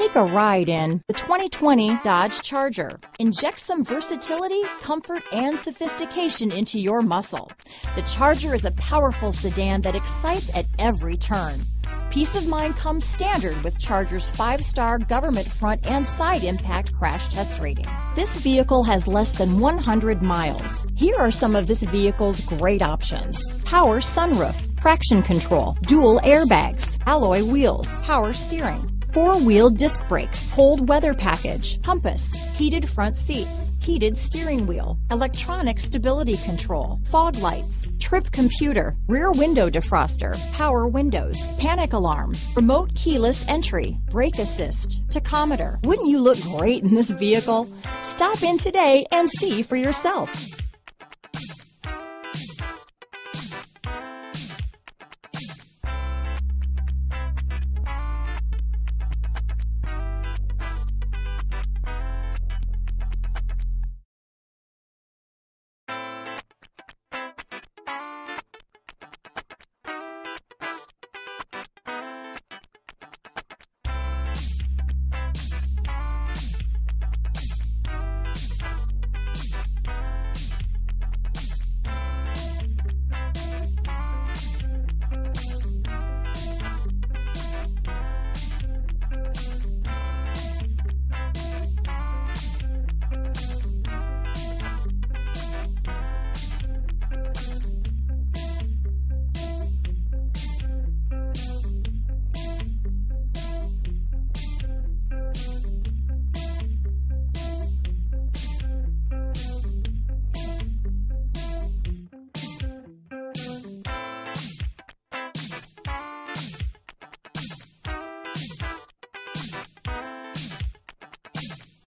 Take a ride in the 2020 Dodge Charger. Inject some versatility, comfort, and sophistication into your muscle. The Charger is a powerful sedan that excites at every turn. Peace of mind comes standard with Charger's five star government front and side impact crash test rating. This vehicle has less than 100 miles. Here are some of this vehicle's great options power sunroof, traction control, dual airbags, alloy wheels, power steering four-wheel disc brakes, cold weather package, compass, heated front seats, heated steering wheel, electronic stability control, fog lights, trip computer, rear window defroster, power windows, panic alarm, remote keyless entry, brake assist, tachometer. Wouldn't you look great in this vehicle? Stop in today and see for yourself.